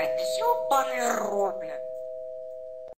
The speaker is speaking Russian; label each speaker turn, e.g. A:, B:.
A: блядь, ёбаный рот, блядь.